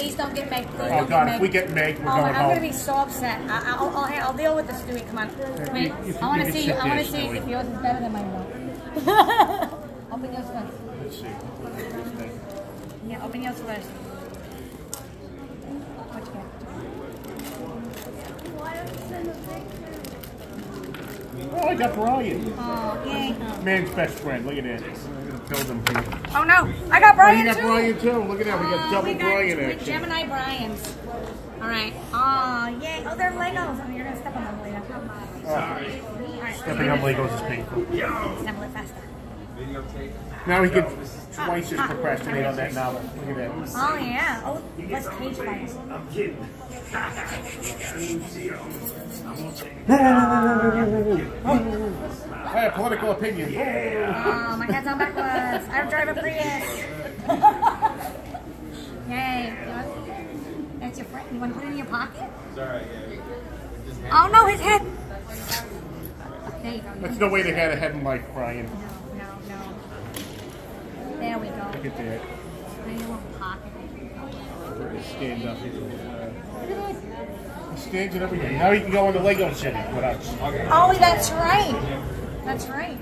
Please don't get Meg. Please Oh don't God, get if we get Meg, we're Oh, going I'm home. gonna be so upset. I, I'll, I'll, I'll deal with this, Stewie. Come on. Wait, you- you I want to see. sit I want to see if yours is better than mine. though. open yours first. Let's see. Yeah, open yours first. What you Oh, I got Brian. Oh, yay. Man's best friend. Look at that. I'm gonna build him here. Oh no, I got Oh, Brian you got too. Brian too. Look at that. We got Oh, double we got Brian action. Gemini Brians. All right. Oh, yay. Oh, they're Legos. Oh, you're gonna step on them later. All right. Stepping on Legos is painful. Step a little faster. Now he can oh, twice as ah. procrastinate on that novel. Look at that. Oh yeah. Oh, let's cage fight. I have political opinion. Oh, my head's on backwards. I drive a Prius. Yay. That's your friend. You want to put it in your pocket? Oh no, his head. There you go. That's no way to a head in life, Brian. No, no, no. There we go. Look at that. In your little pocket. Stand up. He stands and everything. Now he can go into Lego City with us. Oh, that's right. That's right.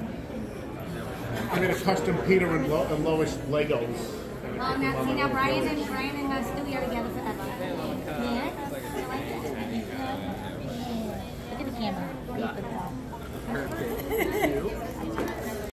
I'm made a custom Peter and, Lo- and Lois Legos. Oh, now, see, now Brian and Brian and uh,